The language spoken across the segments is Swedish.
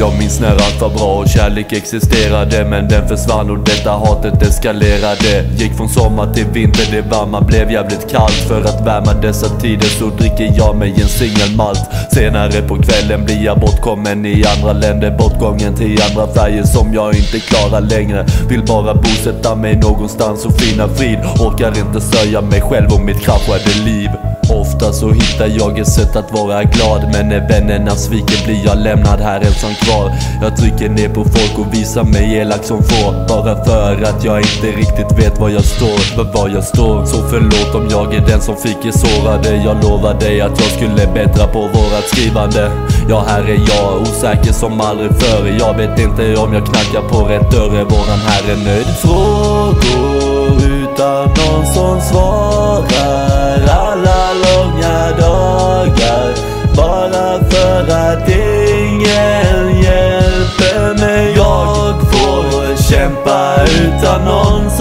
Jag minns när allt var bra och kärlek existerade Men den försvann och detta hatet eskalerade. Gick från sommar till vinter, det varma blev jävligt kallt. För att värma dessa tider så dricker jag mig en singelmalt Senare på kvällen blir jag bortkommen i andra länder Bortgången till andra färger som jag inte klarar längre. Vill bara bosätta mig någonstans och finna frid. Orkar inte sörja mig själv och mitt kraschade liv. Ofta så hittar jag ett sätt att vara glad. Men när vännerna sviker blir jag lämnad här ensam kvar. Jag trycker ner på folk och visar mig elak som få Bara för att jag inte riktigt vet var jag står. För var jag står Så förlåt om jag är den som fick er sårade. Jag lovar dig att jag skulle bättra på vårat skrivande. Ja här är jag, osäker som aldrig förr Jag vet inte om jag knackar på rätt dörr. Är Våran herre nöjd? Frågor.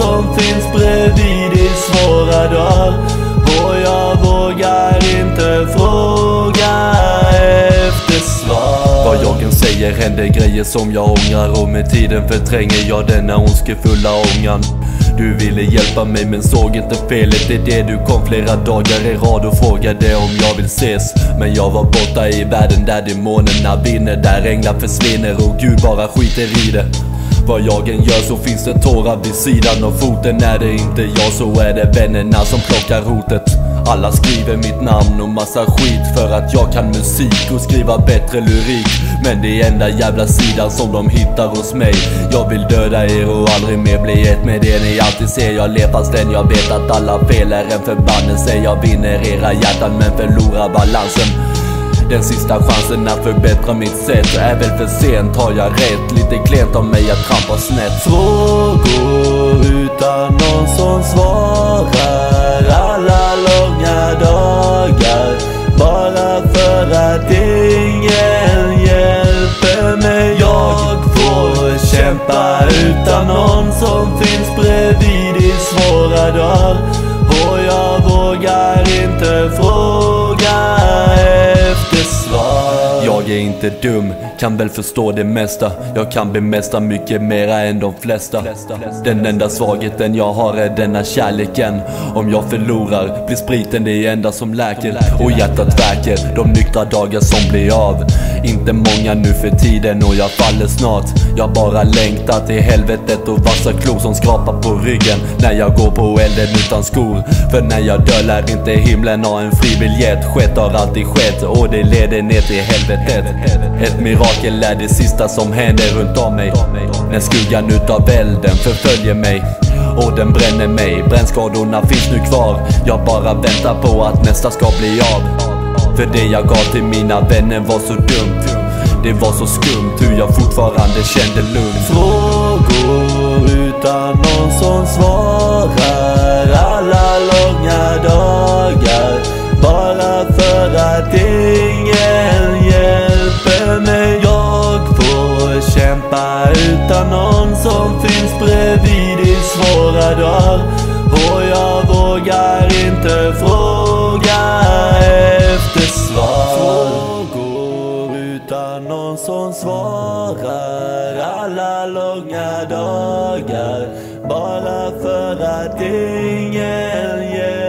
Som finns bredvid i svåra dagar Och jag vågar inte fråga efter svar. Vad jag än säger händer grejer som jag ångrar. Och med tiden förtränger jag denna ondskefulla ångan du ville hjälpa mig men såg inte felet i det. Du kom flera dagar i rad och frågade om jag vill ses. Men jag var borta i världen där demonerna vinner Där änglar försvinner. Och Gud bara skiter i det vad jag än gör så finns det tårar vid sidan av foten. Är det inte jag så är det vännerna som plockar rotet Alla skriver mitt namn och massa skit för att jag kan musik och skriva bättre lyrik. Men det är enda jävla sidan som de hittar hos mig. Jag vill döda er och aldrig mer bli ett med det ni alltid ser Jag ler fastän jag vet att alla fel är en förbannelse. Jag vinner era hjärtan men förlorar balansen den sista chansen att förbättra mitt sätt. Är väl för sent, har jag rätt? Lite klent av mig att trampa snett. Frågor utan någon som svarar. Alla långa dagar. Bara för att ingen hjälper mig. Jag får kämpa utan någon som finns bredvid i svåra dagar. Och jag vågar inte fråga efter svar jag är inte dum, kan väl förstå det mesta. Jag kan bemästra mycket mera än de flesta. Den enda svagheten jag har är denna kärleken. Om jag förlorar blir spriten det enda som läker. Och hjärtat verkar de nyktra dagar som blir av. Inte många nu för tiden och jag faller snart. Jag bara längtar till helvetet och vassa klor som skrapar på ryggen. När jag går på elden utan skor. För när jag dör lär inte himlen ha en fri biljett Skett har alltid skett och det leder ner till helvetet. Ett mirakel är det sista som händer runt om mig. När skuggan utav elden förföljer mig och den bränner mig. Brännskadorna finns nu kvar. Jag bara väntar på att nästa ska bli av. För det jag gav till mina vänner var så dumt. Det var så skumt hur jag fortfarande kände lugn. Frågor utan någon som svarar. Får utan någon som finns bredvid i svåra dagar. Och jag vågar inte fråga efter svar. Frågor utan någon som svarar Alla långa dagar. Bara för att ingen ger